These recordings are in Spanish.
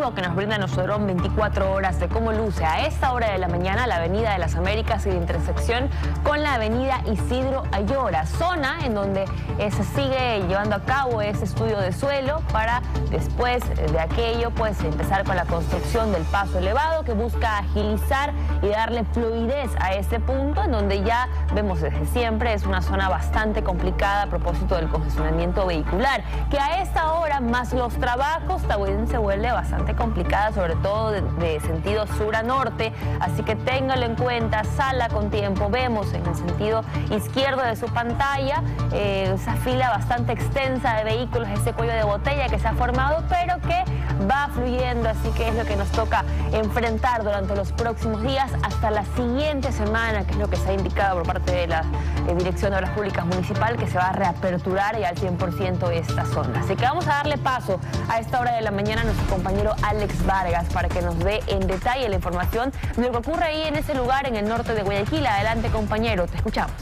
que nos brinda nuestro dron 24 horas de cómo luce a esta hora de la mañana la Avenida de las Américas y de intersección con la Avenida Isidro Ayora, zona en donde se sigue llevando a cabo ese estudio de suelo para después de aquello pues empezar con la construcción del paso elevado que busca agilizar y darle fluidez a ese punto en donde ya vemos desde siempre es una zona bastante complicada a propósito del congestionamiento vehicular, que a esta hora más los trabajos también se vuelve bastante complicada, sobre todo de, sentido sur a norte, así que téngalo en cuenta, sala con tiempo, vemos en el sentido izquierdo de su pantalla eh, esa fila bastante extensa de vehículos, ese cuello de botella que se ha formado, pero que va fluyendo, así que es lo que nos toca enfrentar durante los próximos días hasta la siguiente semana, que es lo que se ha indicado por parte de la eh, Dirección de Obras Públicas Municipal, que se va a reaperturar y al 100% esta zona. Así que vamos a darle paso a esta hora de la mañana a nuestro compañero Alex Vargas para que nos dé en detalle la información de lo que ocurre ahí en ese lugar en el norte de Guayaquil. Adelante compañero, te escuchamos.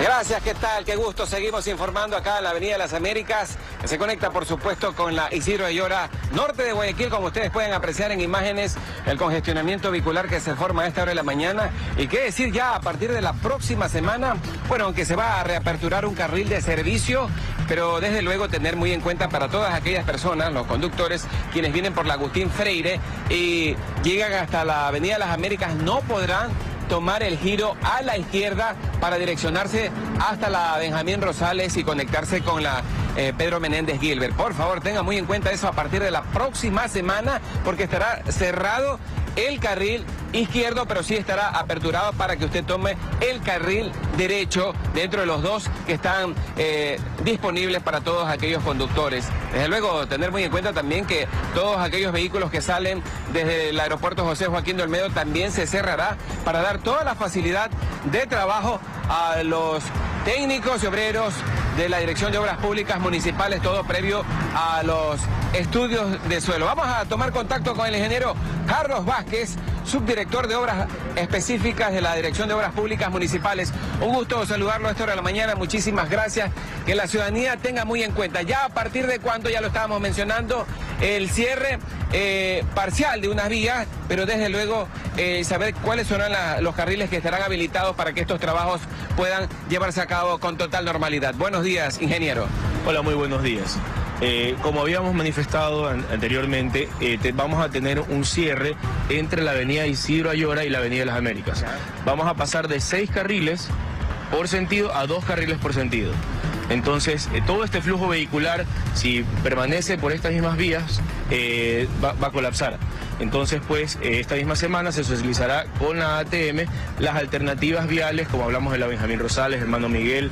Gracias, ¿qué tal? Qué gusto. Seguimos informando acá en la Avenida de las Américas, se conecta, por supuesto, con la Isidro Ayora, norte de Guayaquil, como ustedes pueden apreciar en imágenes, el congestionamiento vehicular que se forma a esta hora de la mañana. Y qué decir ya a partir de la próxima semana, bueno, aunque se va a reaperturar un carril de servicio, pero desde luego tener muy en cuenta para todas aquellas personas, los conductores, quienes vienen por la Agustín Freire y llegan hasta la Avenida de las Américas, no podrán tomar el giro a la izquierda para direccionarse hasta la Benjamín Rosales y conectarse con la eh, Pedro Menéndez Gilbert. Por favor, tenga muy en cuenta eso a partir de la próxima semana porque estará cerrado el carril izquierdo, pero sí estará aperturado para que usted tome el carril derecho dentro de los dos que están eh, disponibles para todos aquellos conductores. Desde luego, tener muy en cuenta también que todos aquellos vehículos que salen desde el aeropuerto José Joaquín del Medio también se cerrará para dar toda la facilidad de trabajo a los técnicos y obreros de la Dirección de Obras Públicas Municipales, todo previo a los estudios de suelo. Vamos a tomar contacto con el ingeniero Carlos Vázquez, subdirector de Obras Específicas de la Dirección de Obras Públicas Municipales. Un gusto saludarlo a esta hora de la mañana, muchísimas gracias. Que la ciudadanía tenga muy en cuenta, ya a partir de cuando, ya lo estábamos mencionando, el cierre eh, parcial de unas vías, pero desde luego eh, saber cuáles serán los carriles que estarán habilitados para que estos trabajos puedan llevarse a cabo con total normalidad. Buenos días, ingeniero. Hola, muy buenos días. Eh, como habíamos manifestado anteriormente, vamos a tener un cierre entre la avenida Isidro Ayora y la avenida de las Américas. Vamos a pasar de seis carriles por sentido a dos carriles por sentido. Entonces, eh, todo este flujo vehicular, si permanece por estas mismas vías, eh, va, a colapsar. Entonces, pues, eh, esta misma semana se socializará con la ATM las alternativas viales, como hablamos de la Benjamín Rosales, hermano Miguel,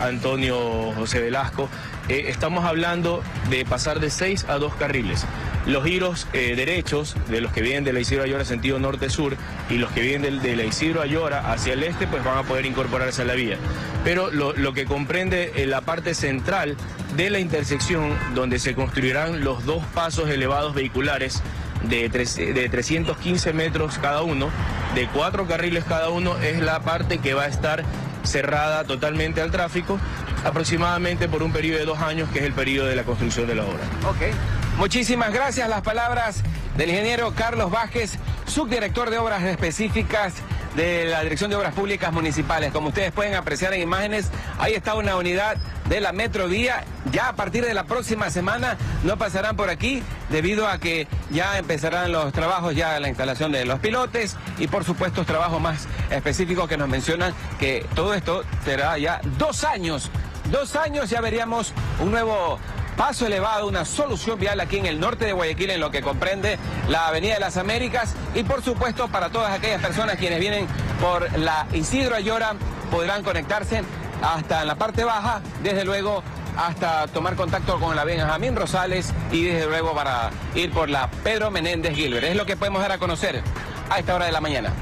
Antonio José Velasco. Estamos hablando de pasar de seis a dos carriles. Los giros eh, derechos de los que vienen de la Isidro Ayora sentido norte-sur y los que vienen de, la Isidro Ayora hacia el este, pues van a poder incorporarse a la vía. Pero lo, que comprende en la parte central de la intersección, donde se construirán los dos pasos elevados vehiculares de, de 315 metros cada uno, de cuatro carriles cada uno, es la parte que va a estar cerrada totalmente al tráfico, aproximadamente por un periodo de dos años, que es el periodo de la construcción de la obra. Okay. Muchísimas gracias. Las palabras del ingeniero Carlos Vázquez, subdirector de obras específicas de la Dirección de Obras Públicas Municipales. Como ustedes pueden apreciar en imágenes, ahí está una unidad de la Metrovía. Ya a partir de la próxima semana no pasarán por aquí debido a que ya empezarán los trabajos, ya la instalación de los pilotes y por supuesto trabajos más específicos que nos mencionan que todo esto será ya dos años. Dos años ya veríamos un nuevo paso elevado, una solución vial aquí en el norte de Guayaquil, en lo que comprende la Avenida de las Américas y por supuesto para todas aquellas personas quienes vienen por la Isidro Ayora podrán conectarse hasta en la parte baja, desde luego hasta tomar contacto con la Benjamín Rosales y desde luego para ir por la Pedro Menéndez Gilbert. Es lo que podemos dar a conocer a esta hora de la mañana.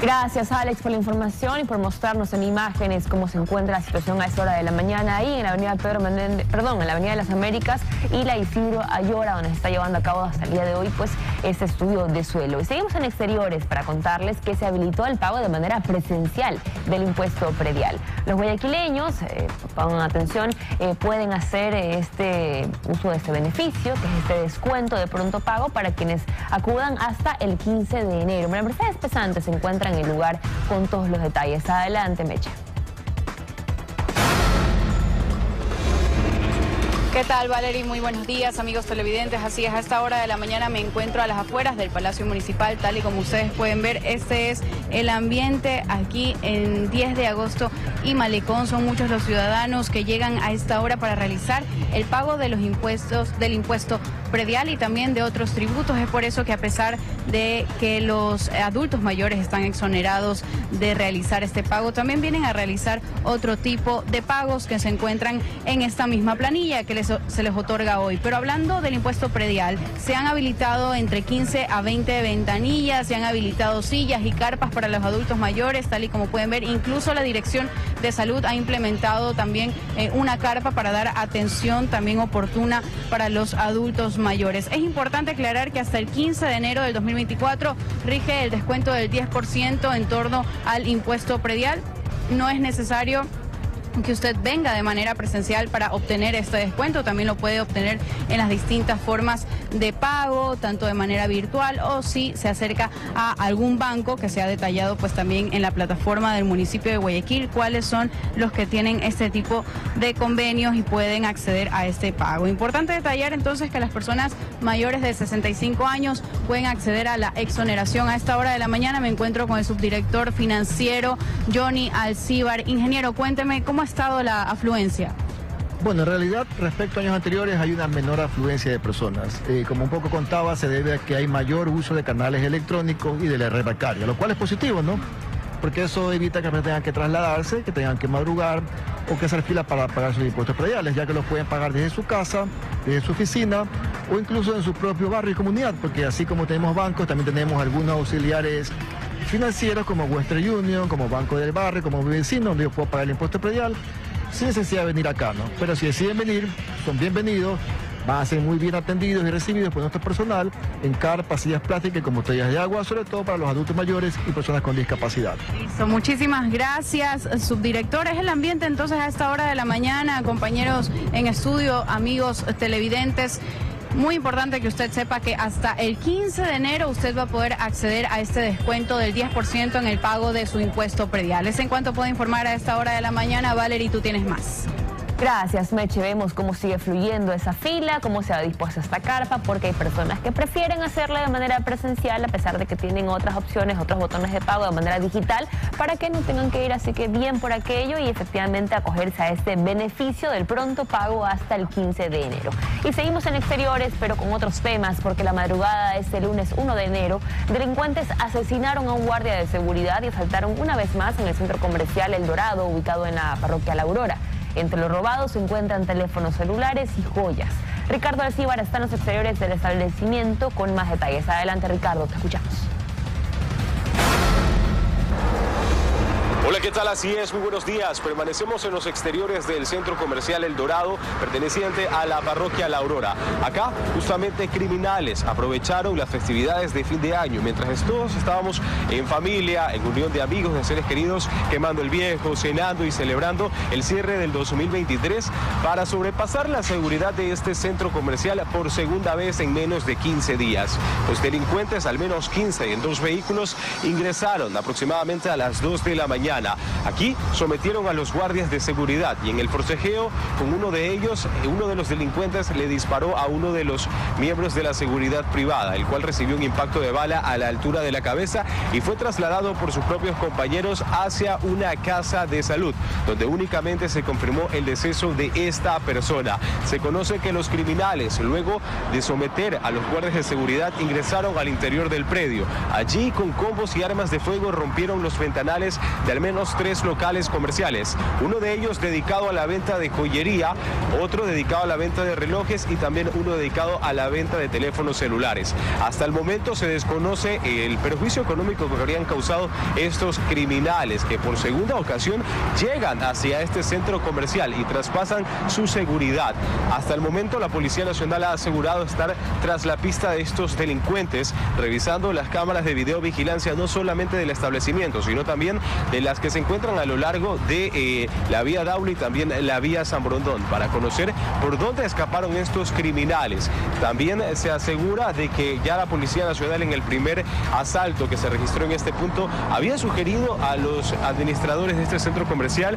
Gracias Alex por la información y por mostrarnos en imágenes cómo se encuentra la situación a esta hora de la mañana ahí en la avenida Pedro Menéndez, perdón, en la avenida de las Américas y la Isidro Ayora donde se está llevando a cabo hasta el día de hoy pues este estudio de suelo. Y seguimos en exteriores para contarles que se habilitó el pago de manera presencial del impuesto predial. Los guayaquileños, eh, pongan atención, eh, pueden hacer este uso de este beneficio, que es este descuento de pronto pago para quienes acudan hasta el 15 de enero. Mercedes Pesante se encuentra en el lugar con todos los detalles. Adelante, Meche. ¿Qué tal, Valerie? Muy buenos días, amigos televidentes. Así es, a esta hora de la mañana me encuentro a las afueras del Palacio Municipal, tal y como ustedes pueden ver. Este es el ambiente aquí en 10 de agosto y Malecón. Son muchos los ciudadanos que llegan a esta hora para realizar el pago de los impuestos, del impuesto predial y también de otros tributos. Es por eso que a pesar de que los adultos mayores están exonerados de realizar este pago, también vienen a realizar otro tipo de pagos que se encuentran en esta misma planilla que se les otorga hoy. Pero hablando del impuesto predial, se han habilitado entre 15 a 20 ventanillas, se han habilitado sillas y carpas para los adultos mayores, tal y como pueden ver. Incluso la Dirección de Salud ha implementado también eh, una carpa para dar atención también oportuna para los adultos mayores. Es importante aclarar que hasta el 15 de enero del 2024 rige el descuento del 10% en torno al impuesto predial. No es necesario que usted venga de manera presencial para obtener este descuento. También lo puede obtener en las distintas formas de pago, tanto de manera virtual o si se acerca a algún banco que se ha detallado pues también en la plataforma del municipio de Guayaquil cuáles son los que tienen este tipo de convenios y pueden acceder a este pago. Importante detallar entonces que las personas mayores de 65 años pueden acceder a la exoneración. A esta hora de la mañana me encuentro con el subdirector financiero Johnny Alcíbar. Ingeniero, cuénteme cómo ha estado la afluencia. Bueno, en realidad, respecto a años anteriores, hay una menor afluencia de personas. Eh, como un poco contaba, se debe a que hay mayor uso de canales electrónicos y de la red bancaria, lo cual es positivo, ¿no? Porque eso evita que tengan que trasladarse, que tengan que madrugar o que hacer fila para pagar sus impuestos prediales, ya que los pueden pagar desde su casa, desde su oficina o incluso en su propio barrio y comunidad, porque así como tenemos bancos, también tenemos algunos auxiliares financieros como Western Union, como Banco del Barrio, como mi vecino, donde yo puedo pagar el impuesto predial sin necesidad de venir acá, ¿no? Pero si deciden venir, son bienvenidos, van a ser muy bien atendidos y recibidos por nuestro personal en carpas, sillas plásticas como botellas de agua, sobre todo para los adultos mayores y personas con discapacidad. Listo, muchísimas gracias, subdirector. Es el ambiente entonces a esta hora de la mañana, compañeros en estudio, amigos televidentes. Muy importante que usted sepa que hasta el 15 de enero usted va a poder acceder a este descuento del 10% en el pago de su impuesto predial. Es en cuanto puede informar a esta hora de la mañana. Valerie, tú tienes más. Gracias, Meche. Vemos cómo sigue fluyendo esa fila, cómo se ha dispuesto esta carpa, porque hay personas que prefieren hacerla de manera presencial, a pesar de que tienen otras opciones, otros botones de pago de manera digital, para que no tengan que ir así que bien por aquello y efectivamente acogerse a este beneficio del pronto pago hasta el 15 de enero. Y seguimos en exteriores, pero con otros temas, porque la madrugada de este lunes 1 de enero, delincuentes asesinaron a un guardia de seguridad y asaltaron una vez más en el centro comercial El Dorado, ubicado en la parroquia La Aurora. Entre los robados se encuentran teléfonos celulares y joyas. Ricardo Alcíbar está en los exteriores del establecimiento con más detalles. Adelante, Ricardo, te escuchamos. Hola, ¿qué tal? Así es, muy buenos días. Permanecemos en los exteriores del centro comercial El Dorado, perteneciente a la parroquia La Aurora. Acá, justamente, criminales aprovecharon las festividades de fin de año, mientras todos estábamos en familia, en unión de amigos, de seres queridos, quemando el viejo, cenando y celebrando el cierre del 2023 para sobrepasar la seguridad de este centro comercial por segunda vez en menos de 15 días. Los delincuentes, al menos 15 en dos vehículos, ingresaron aproximadamente a las 2 de la mañana Aquí sometieron a los guardias de seguridad y en el forcejeo con uno de ellos, uno de los delincuentes le disparó a uno de los miembros de la seguridad privada, el cual recibió un impacto de bala a la altura de la cabeza y fue trasladado por sus propios compañeros hacia una casa de salud, donde únicamente se confirmó el deceso de esta persona. Se conoce que los criminales, luego de someter a los guardias de seguridad, ingresaron al interior del predio. Allí, con combos y armas de fuego, rompieron los ventanales de menos tres locales comerciales, uno de ellos dedicado a la venta de joyería, otro dedicado a la venta de relojes y también uno dedicado a la venta de teléfonos celulares. Hasta el momento se desconoce el perjuicio económico que habrían causado estos criminales que por segunda ocasión llegan hacia este centro comercial y traspasan su seguridad. Hasta el momento la Policía Nacional ha asegurado estar tras la pista de estos delincuentes, revisando las cámaras de videovigilancia no solamente del establecimiento, sino también de las que se encuentran a lo largo de eh, la vía Daule y también la vía San Brondón, para conocer por dónde escaparon estos criminales. También se asegura de que ya la Policía Nacional en el primer asalto que se registró en este punto había sugerido a los administradores de este centro comercial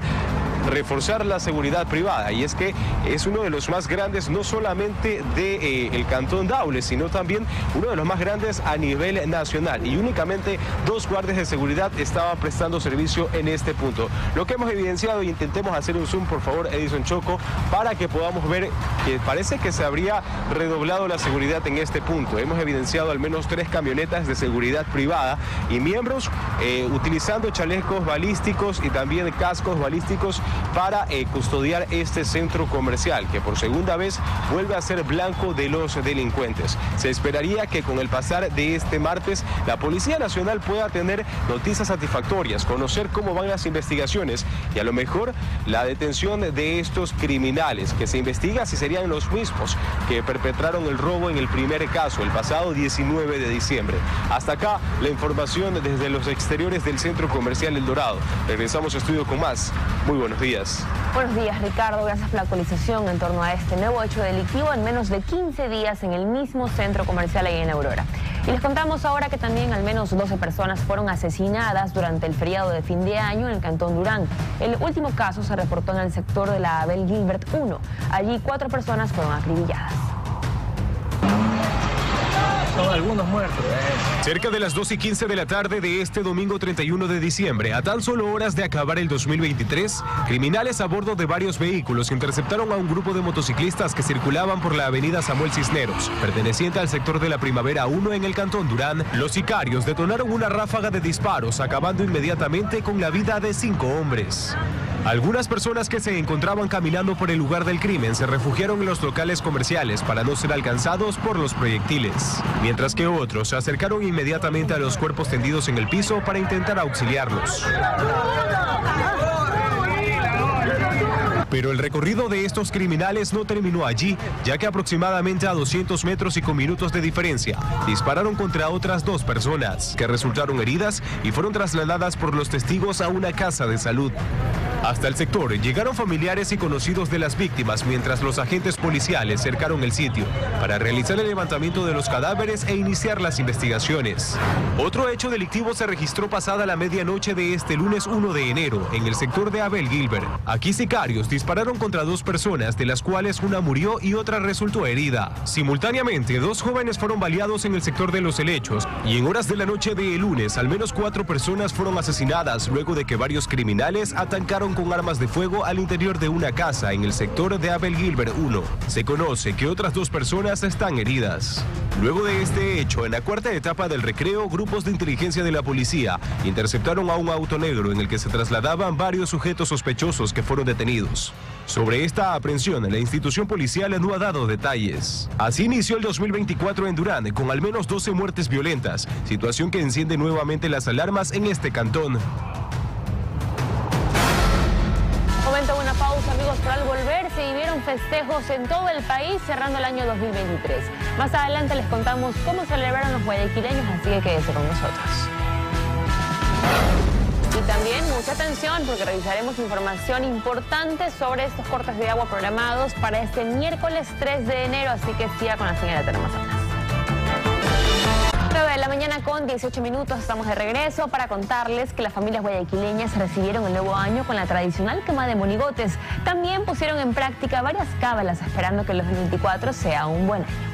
reforzar la seguridad privada. Y es que es uno de los más grandes no solamente de eh, cantón Daule sino también uno de los más grandes a nivel nacional. Y únicamente dos guardias de seguridad estaban prestando servicio en este punto. Lo que hemos evidenciado y intentemos hacer un zoom por favor Edison Choco para que podamos ver que parece que se habría redoblado la seguridad en este punto. Hemos evidenciado al menos tres camionetas de seguridad privada y miembros eh, utilizando chalecos balísticos y también cascos balísticos para eh, custodiar este centro comercial que por segunda vez vuelve a ser blanco de los delincuentes. Se esperaría que con el pasar de este martes la Policía Nacional pueda tener noticias satisfactorias, conocer cómo van las investigaciones y a lo mejor la detención de estos criminales que se investiga si serían los mismos que perpetraron el robo en el primer caso el pasado 19 de diciembre. Hasta acá la información desde los exteriores del centro comercial El Dorado. Regresamos a estudio con más. Muy buenos Buenos días, Ricardo. Gracias por la actualización en torno a este nuevo hecho delictivo en menos de 15 días en el mismo centro comercial ahí en Aurora. Y les contamos ahora que también al menos 12 personas fueron asesinadas durante el feriado de fin de año en el Cantón Durán. El último caso se reportó en el sector de la Abel Gilbert 1. Allí cuatro personas fueron acribilladas algunos muertos. Cerca de las 2 y 15 de la tarde de este domingo 31 de diciembre, a tan solo horas de acabar el 2023, criminales a bordo de varios vehículos interceptaron a un grupo de motociclistas que circulaban por la avenida Samuel Cisneros, perteneciente al sector de la Primavera 1 en el Cantón Durán. Los sicarios detonaron una ráfaga de disparos, acabando inmediatamente con la vida de cinco hombres. Algunas personas que se encontraban caminando por el lugar del crimen se refugiaron en los locales comerciales para no ser alcanzados por los proyectiles, mientras que otros se acercaron inmediatamente a los cuerpos tendidos en el piso para intentar auxiliarlos. Pero el recorrido de estos criminales no terminó allí, ya que aproximadamente a 200 metros y con minutos de diferencia, dispararon contra otras dos personas, que resultaron heridas y fueron trasladadas por los testigos a una casa de salud. Hasta el sector llegaron familiares y conocidos de las víctimas mientras los agentes policiales cercaron el sitio para realizar el levantamiento de los cadáveres e iniciar las investigaciones. Otro hecho delictivo se registró pasada la medianoche de este lunes 1 de enero en el sector de Abel Gilbert. Aquí sicarios dispararon contra dos personas, de las cuales una murió y otra resultó herida. Simultáneamente, dos jóvenes fueron baleados en el sector de los helechos y en horas de la noche de lunes al menos cuatro personas fueron asesinadas luego de que varios criminales atacaron con armas de fuego al interior de una casa en el sector de Abel Gilbert 1. Se conoce que otras dos personas están heridas. Luego de este hecho, en la cuarta etapa del recreo, grupos de inteligencia de la policía interceptaron a un auto negro en el que se trasladaban varios sujetos sospechosos que fueron detenidos. Sobre esta aprehensión, la institución policial no ha dado detalles. Así inició el 2024 en Durán, con al menos 12 muertes violentas, situación que enciende nuevamente las alarmas en este cantón. Amigos, pero al volver se vivieron festejos en todo el país cerrando el año 2023. Más adelante les contamos cómo celebraron los guayaquileños, así que quédese con nosotros. Y también mucha atención porque revisaremos información importante sobre estos cortes de agua programados para este miércoles 3 de enero, así que siga con la señal de Teleamazonas. 9 de la mañana con 18 minutos estamos de regreso para contarles que las familias guayaquileñas recibieron el nuevo año con la tradicional quema de monigotes. También pusieron en práctica varias cábalas esperando que el 2024 sea un buen año.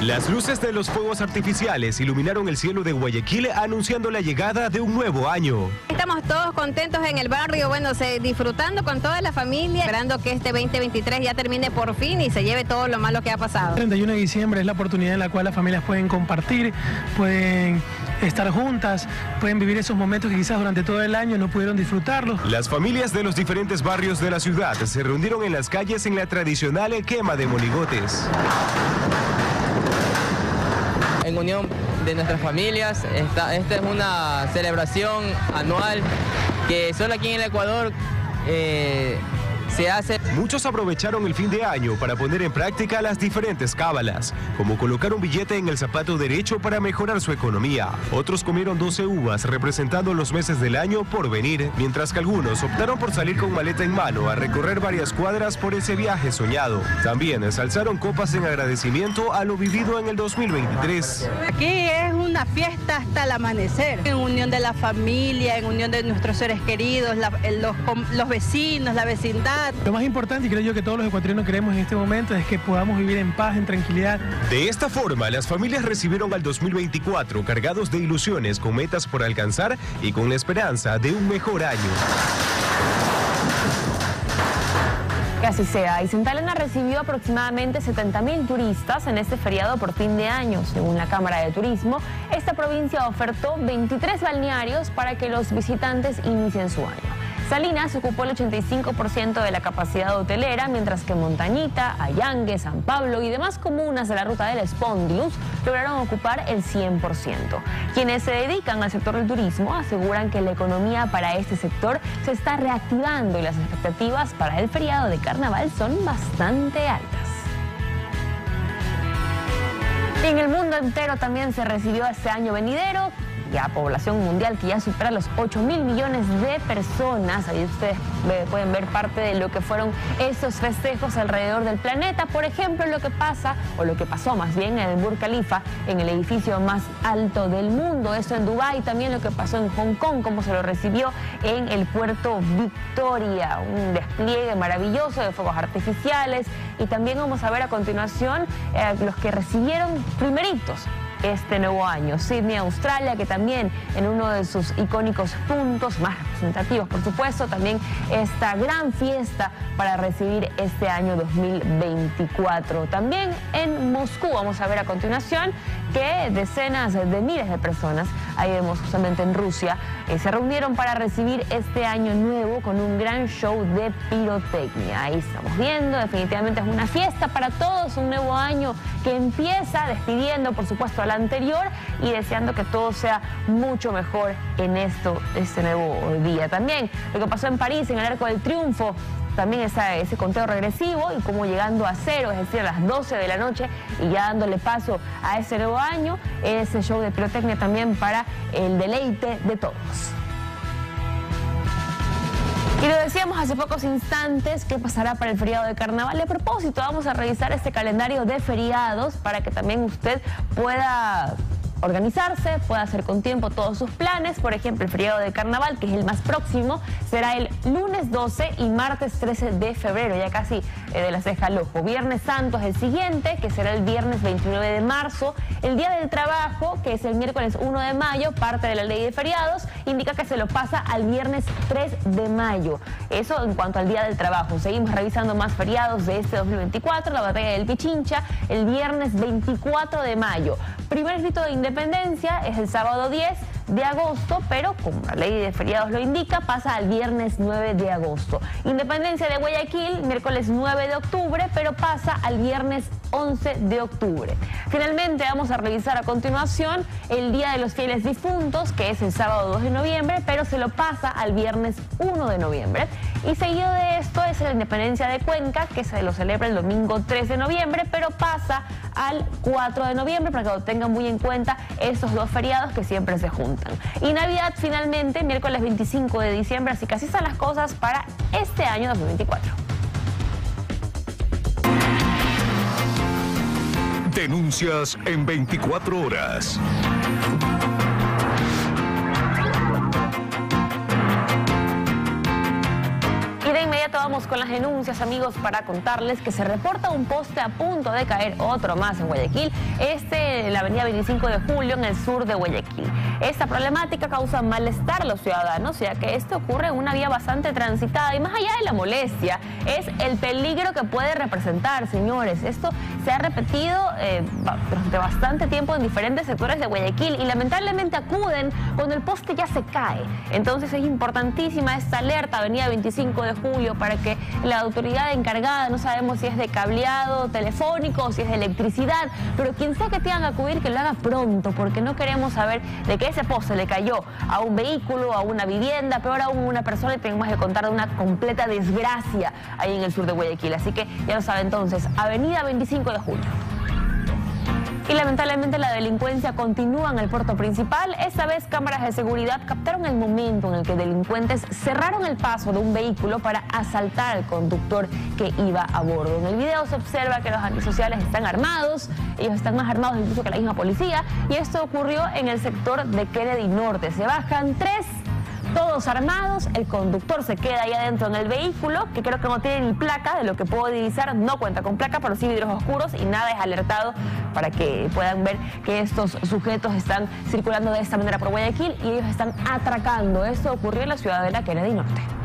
Las luces de los fuegos artificiales iluminaron el cielo de Guayaquil anunciando la llegada de un nuevo año. Estamos todos contentos en el barrio, bueno, se, disfrutando con toda la familia, esperando que este 2023 ya termine por fin y se lleve todo lo malo que ha pasado. El 31 de diciembre es la oportunidad en la cual las familias pueden compartir, pueden estar juntas, pueden vivir esos momentos que quizás durante todo el año no pudieron disfrutarlos. Las familias de los diferentes barrios de la ciudad se reunieron en las calles en la tradicional quema de monigotes. En unión de nuestras familias, esta, esta es una celebración anual que solo aquí en el Ecuador eh, se hace. Muchos aprovecharon el fin de año para poner en práctica las diferentes cábalas, como colocar un billete en el zapato derecho para mejorar su economía. Otros comieron 12 uvas representando los meses del año por venir, mientras que algunos optaron por salir con maleta en mano a recorrer varias cuadras por ese viaje soñado. También se alzaron copas en agradecimiento a lo vivido en el 2023. Aquí es una fiesta hasta el amanecer, en unión de la familia, en unión de nuestros seres queridos, la, los, los vecinos, la vecindad. Lo más importante, y creo yo que todos los ecuatorianos queremos en este momento, es que podamos vivir en paz, en tranquilidad. De esta forma, las familias recibieron al 2024 cargados de ilusiones, con metas por alcanzar y con la esperanza de un mejor año. Que así sea. Y Santa Elena recibió aproximadamente 70.000 turistas en este feriado por fin de año. Según la Cámara de Turismo, esta provincia ofertó 23 balnearios para que los visitantes inicien su año. Salinas ocupó el 85% de la capacidad hotelera, mientras que Montañita, Allangue, San Pablo y demás comunas de la ruta del Espondilus lograron ocupar el 100%. Quienes se dedican al sector del turismo aseguran que la economía para este sector se está reactivando y las expectativas para el feriado de carnaval son bastante altas. En el mundo entero también se recibió este año venidero ya población mundial que ya supera los 8 mil millones de personas. Ahí ustedes pueden ver parte de lo que fueron esos festejos alrededor del planeta. Por ejemplo, lo que pasa, o lo que pasó más bien en el Burj Khalifa, en el edificio más alto del mundo. Esto en Dubái, también lo que pasó en Hong Kong, cómo se lo recibió en el puerto Victoria. Un despliegue maravilloso de fuegos artificiales. Y también vamos a ver a continuación eh, los que recibieron primeritos este nuevo año. Sydney, Australia, que también en uno de sus icónicos puntos más representativos, por supuesto, también esta gran fiesta para recibir este año 2024. También en Moscú, vamos a ver a continuación que decenas de miles de personas, ahí vemos justamente en Rusia, eh, se reunieron para recibir este año nuevo con un gran show de pirotecnia. Ahí estamos viendo, definitivamente es una fiesta para todos, un nuevo año que empieza despidiendo, por supuesto, anterior y deseando que todo sea mucho mejor en esto, este nuevo día. También lo que pasó en París, en el Arco del Triunfo, también ese conteo regresivo y como llegando a cero, es decir, a las 12 de la noche y ya dándole paso a ese nuevo año, ese show de pirotecnia también para el deleite de todos. Y lo decíamos hace pocos instantes, ¿qué pasará para el feriado de carnaval? A propósito, vamos a revisar este calendario de feriados para que también usted pueda organizarse, pueda hacer con tiempo todos sus planes. Por ejemplo, el feriado de carnaval, que es el más próximo, será el lunes 12 y martes 13 de febrero, ya casi eh, de la ceja al ojo. Viernes Santo es el siguiente, que será el viernes 29 de marzo. El Día del Trabajo, que es el miércoles 1 de mayo, parte de la ley de feriados, indica que se lo pasa al viernes 3 de mayo. Eso en cuanto al Día del Trabajo. Seguimos revisando más feriados de este 2024, la batalla del Pichincha, el viernes 24 de mayo. Primer grito de independencia es el sábado 10 de agosto, pero como la ley de feriados lo indica, pasa al viernes 9 de agosto. Independencia de Guayaquil, miércoles 9 de octubre, pero pasa al viernes 11 de octubre. Finalmente vamos a revisar a continuación el Día de los Fieles Difuntos, que es el sábado 2 de noviembre, pero se lo pasa al viernes 1 de noviembre. Y seguido de esto es la Independencia de Cuenca, que se lo celebra el domingo 3 de noviembre, pero pasa al 4 de noviembre para que lo tengan muy en cuenta estos dos feriados que siempre se juntan. Y Navidad finalmente, miércoles 25 de diciembre, así que así están las cosas para este año 2024. Denuncias en 24 horas. Con las denuncias, amigos, para contarles que se reporta un poste a punto de caer, otro más en Guayaquil, este en la avenida 25 de Julio, en el sur de Guayaquil. Esta problemática causa malestar a los ciudadanos, ya que esto ocurre en una vía bastante transitada y más allá de la molestia, es el peligro que puede representar, señores. Esto se ha repetido eh, durante bastante tiempo en diferentes sectores de Guayaquil y lamentablemente acuden cuando el poste ya se cae. Entonces es importantísima esta alerta, avenida 25 de julio para que la autoridad encargada, no sabemos si es de cableado telefónico o si es de electricidad, pero quien sea que tenga que acudir, que lo haga pronto, porque no queremos saber de que ese poste le cayó a un vehículo, a una vivienda, peor aún una persona y tenemos que contar de una completa desgracia ahí en el sur de Guayaquil. Así que ya lo sabe entonces, Avenida 25 de julio. Y lamentablemente la delincuencia continúa en el puerto principal. Esta vez cámaras de seguridad captaron el momento en el que delincuentes cerraron el paso de un vehículo para asaltar al conductor que iba a bordo. En el video se observa que los antisociales están armados, ellos están más armados incluso que la misma policía, y esto ocurrió en el sector de Kennedy Norte. Se bajan tres todos armados, el conductor se queda ahí adentro en el vehículo, que creo que no tiene ni placa, de lo que puedo divisar, no cuenta con placa, pero sí vidrios oscuros y nada es alertado para que puedan ver que estos sujetos están circulando de esta manera por Guayaquil y ellos están atracando. Esto ocurrió en la ciudad de la Kennedy Norte.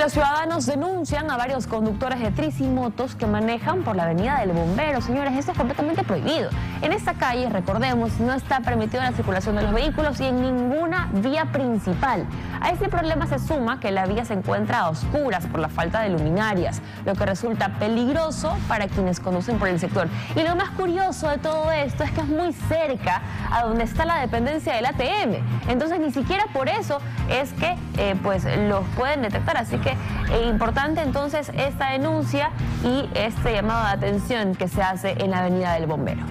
Los ciudadanos denuncian a varios conductores de tricimotos que manejan por la avenida del Bombero. Señores, esto es completamente prohibido. En esta calle, recordemos, no está permitida la circulación de los vehículos y en ninguna vía principal. A este problema se suma que la vía se encuentra a oscuras por la falta de luminarias, lo que resulta peligroso para quienes conducen por el sector. Y lo más curioso de todo esto es que es muy cerca a donde está la dependencia del ATM. Entonces ni siquiera por eso es que eh, pues los pueden detectar. Así que es importante entonces esta denuncia y este llamado de atención que se hace en la Avenida del Bombero.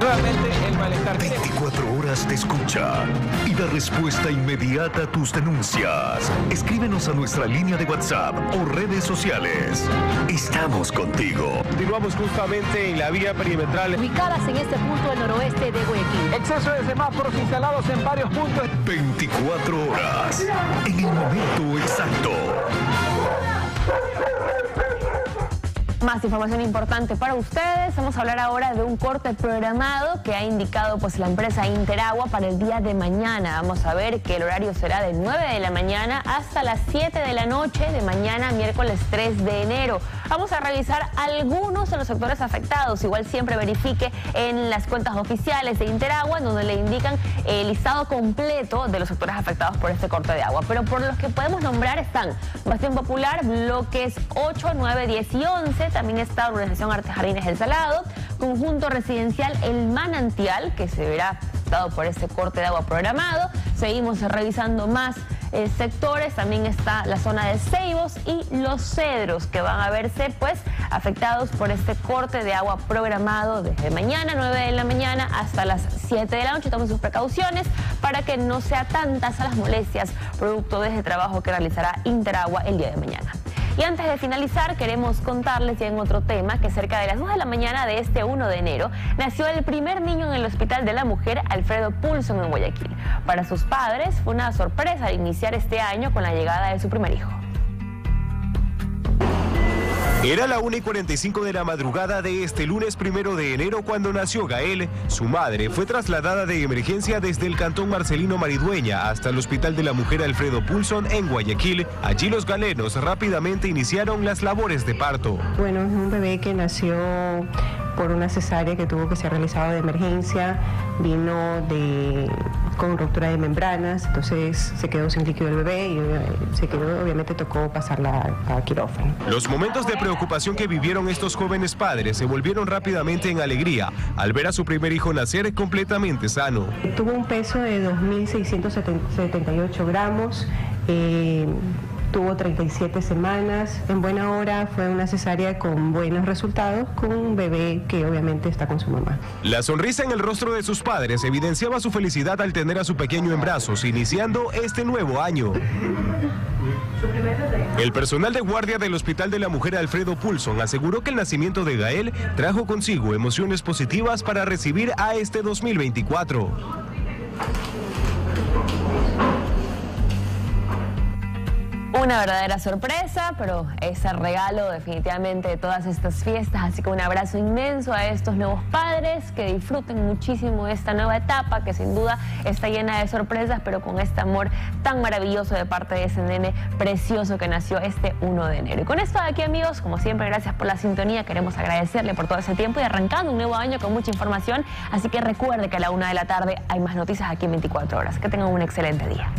Nuevamente. 24 horas de escucha y da respuesta inmediata a tus denuncias. Escríbenos a nuestra línea de WhatsApp o redes sociales. Estamos contigo. Continuamos justamente en la vía perimetral. Ubicadas en este punto del noroeste de Guayaquil. Exceso de semáforos instalados en varios puntos. 24 horas en el momento exacto. Más información importante para ustedes. Vamos a hablar ahora de un corte programado que ha indicado pues la empresa Interagua para el día de mañana. Vamos a ver que el horario será de 9 de la mañana hasta las 7 de la noche de mañana, miércoles 3 de enero. Vamos a revisar algunos de los sectores afectados. Igual siempre verifique en las cuentas oficiales de Interagua, donde le indican el listado completo de los sectores afectados por este corte de agua. Pero por los que podemos nombrar están Bastión Popular, bloques 8, 9, 10 y 11. También está Organización Arte Jardines El Salado, Conjunto Residencial El Manantial, que se verá afectado por este corte de agua programado. Seguimos revisando más eh, sectores, también está la zona de Ceibos y los cedros que van a verse pues afectados por este corte de agua programado desde mañana 9 de la mañana hasta las 7 de la noche. Tomen sus precauciones para que no sea tantas las molestias producto de ese trabajo que realizará Interagua el día de mañana. Y antes de finalizar, queremos contarles ya en otro tema que cerca de las 2 de la mañana de este 1 de enero nació el primer niño en el Hospital de la Mujer Alfredo Pulson en Guayaquil. Para sus padres fue una sorpresa iniciar este año con la llegada de su primer hijo. Era la 1 y 45 de la madrugada de este lunes primero de enero cuando nació Gael. Su madre fue trasladada de emergencia desde el cantón Marcelino Maridueña hasta el Hospital de la Mujer Alfredo Pulson en Guayaquil. Allí los galenos rápidamente iniciaron las labores de parto. Bueno, es un bebé que nació por una cesárea que tuvo que ser realizada de emergencia, vino de, con ruptura de membranas, entonces se quedó sin líquido el bebé y eh, se quedó, obviamente tocó pasarla a quirófano. Los momentos de preocupación que vivieron estos jóvenes padres se volvieron rápidamente en alegría al ver a su primer hijo nacer completamente sano. Tuvo un peso de 2.678 gramos. eh, Tuvo 37 semanas, en buena hora, fue una cesárea con buenos resultados, con un bebé que obviamente está con su mamá. La sonrisa en el rostro de sus padres evidenciaba su felicidad al tener a su pequeño en brazos, iniciando este nuevo año. El personal de guardia del Hospital de la Mujer Alfredo Pulson aseguró que el nacimiento de Gael trajo consigo emociones positivas para recibir a este 2024. Una verdadera sorpresa, pero es el regalo definitivamente de todas estas fiestas. Así que un abrazo inmenso a estos nuevos padres que disfruten muchísimo de esta nueva etapa que sin duda está llena de sorpresas, pero con este amor tan maravilloso de parte de ese nene precioso que nació este 1 de enero. Y con esto de aquí amigos, como siempre, gracias por la sintonía. Queremos agradecerle por todo ese tiempo y arrancando un nuevo año con mucha información. Así que recuerde que a la una de la tarde hay más noticias aquí en 24 horas. Que tengan un excelente día.